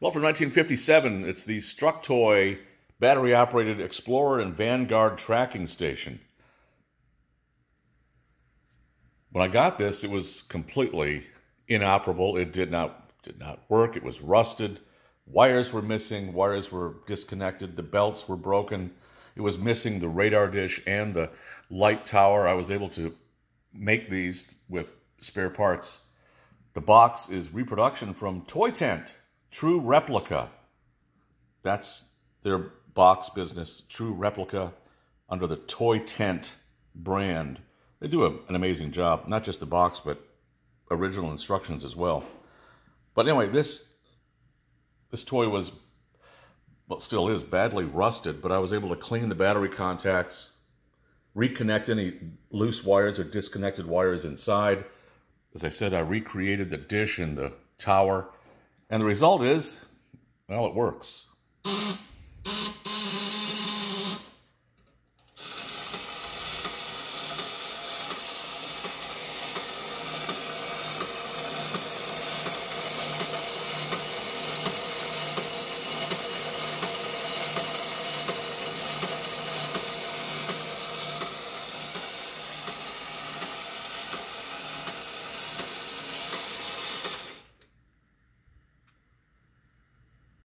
Well, from 1957, it's the Structoy battery operated Explorer and Vanguard tracking station. When I got this, it was completely inoperable. It did not did not work. It was rusted. Wires were missing. Wires were disconnected. The belts were broken. It was missing the radar dish and the light tower. I was able to make these with spare parts. The box is reproduction from Toy Tent, True Replica. That's their box business, True Replica, under the Toy Tent brand. They do a, an amazing job, not just the box, but original instructions as well. But anyway, this this toy was, well, still is badly rusted, but I was able to clean the battery contacts, reconnect any loose wires or disconnected wires inside. As I said, I recreated the dish and the tower, and the result is, well, it works.